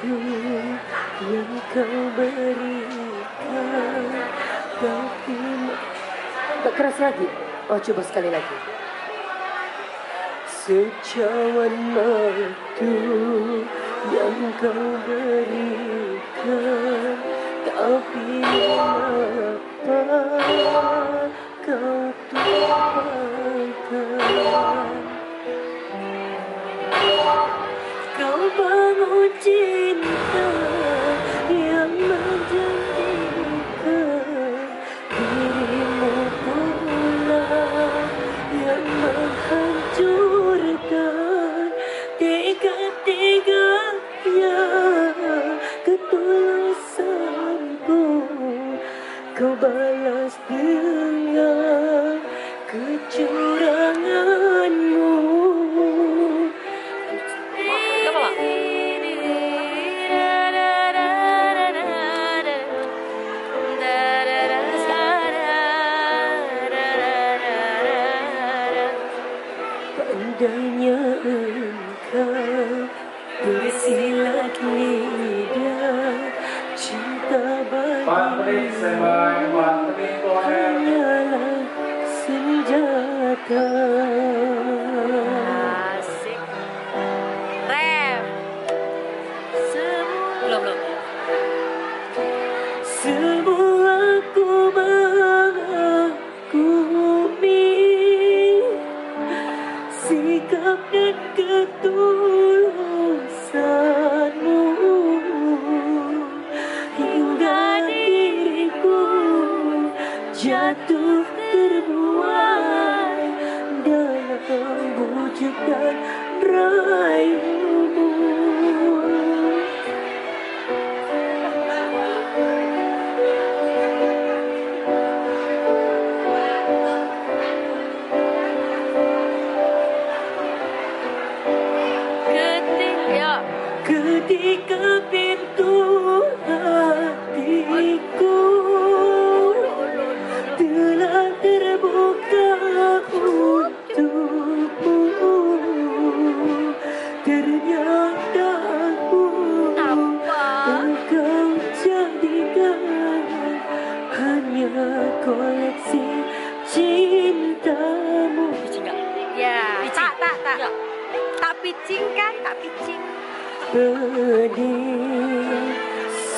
waktu yang kau berikan Tapi Tak keras lagi? Oh coba sekali lagi. Secawan waktu yang kau berikan Tapi mengapa kau tumpahkan. Kau bangun cinta kau balas dengan kecuranganmu dan ketulusanmu Hingga diriku jatuh terbuai Dalam bujuk dan rayumu Apa? engkau jadikan hanya koleksi cintamu? Ya. Tak, tak, tak. Tak pitching kan? Tak pitching. Pedih,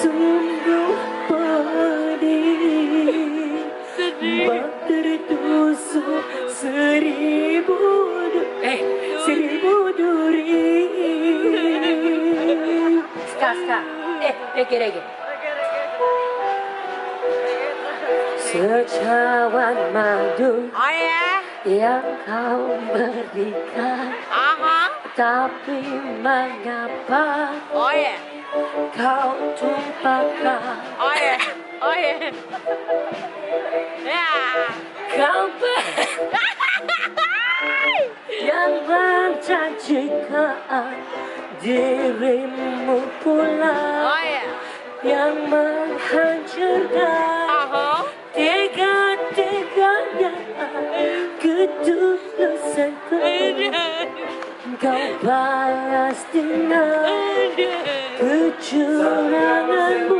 sungguh pedih Bak tertusuk seribu du- Eh, seribu duri Ska, ska Eh, rege, rege Secawan madu Oh ya. yang kau berikan Aha. Tapi mengapa Oh ya. kau tumpahkan Oh ya. Oh ya. Ber yang menjanjikan dirimu pula Oh ya. yang menghancurkan Aha. tiga-tiganya ketulusanku kau balas dengan kecuranganmu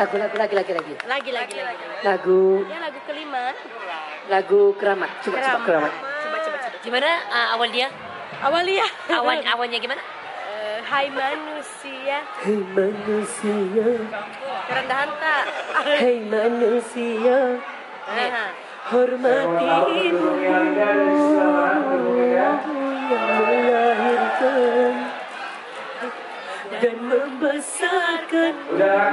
Lagu, lagu, lagi, lagi, lagi Lagi, lagi, lagi. Lagu, Ya lagu kelima. lagu keramat Coba, coba keramat Coba, coba, coba. Gimana uh, awal dia? Awalia. Awan awannya gimana? Eh, Hai manusia. Hei manusia, Kerendahan tak? hei manusia Nah. Hormati ya. yang melahirkan dan membesarkan Udah,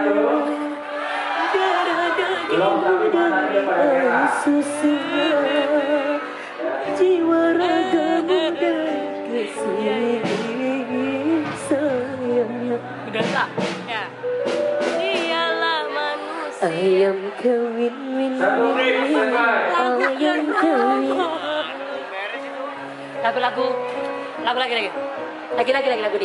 ayam kawin win win lagu-lagu lagu lagi lagi lagi lagi lagu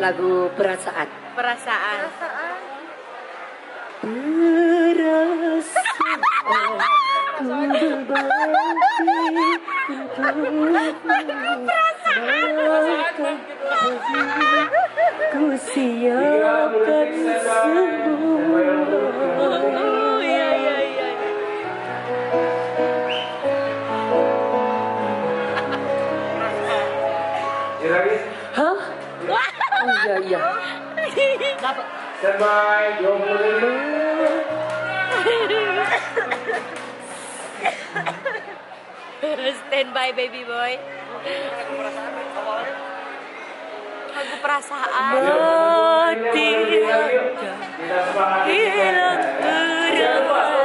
lagu perasaan perasaan, perasaan siapkan semua Oh iya iya iya. Ya lagi. Hah? Oh iya iya. Standby 20 menit. Stand by baby boy. Lagu perasaan. Mati. Hilang Jangan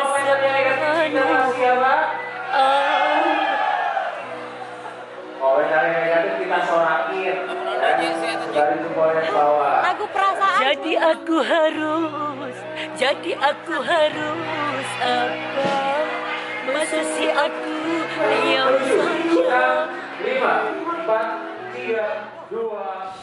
harus Jadi aku harus apa? Masa si aku yang enam, lima, empat, tiga, dua,